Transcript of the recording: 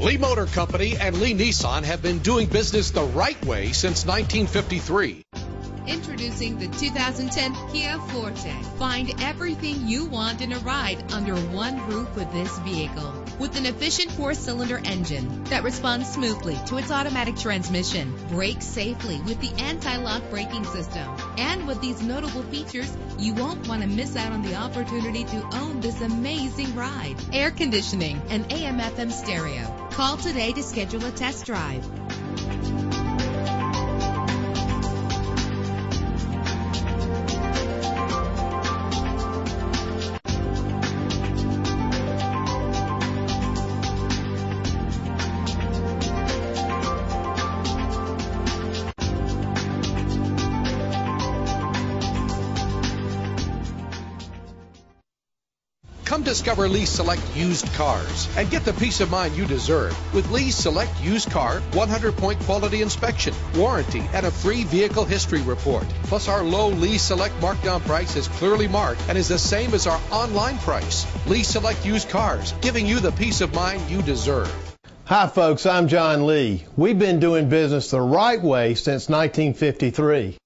Lee Motor Company and Lee Nissan have been doing business the right way since 1953. Introducing the 2010 Kia Forte. Find everything you want in a ride under one roof with this vehicle. With an efficient four-cylinder engine that responds smoothly to its automatic transmission, brake safely with the anti-lock braking system. And with these notable features, you won't want to miss out on the opportunity to own this amazing ride. Air conditioning and AM/FM stereo. Call today to schedule a test drive. Come discover Lee Select used cars and get the peace of mind you deserve with Lee Select used car 100 point quality inspection, warranty, and a free vehicle history report. Plus, our low Lee Select markdown price is clearly marked and is the same as our online price. Lee Select used cars, giving you the peace of mind you deserve. Hi, folks. I'm John Lee. We've been doing business the right way since 1953.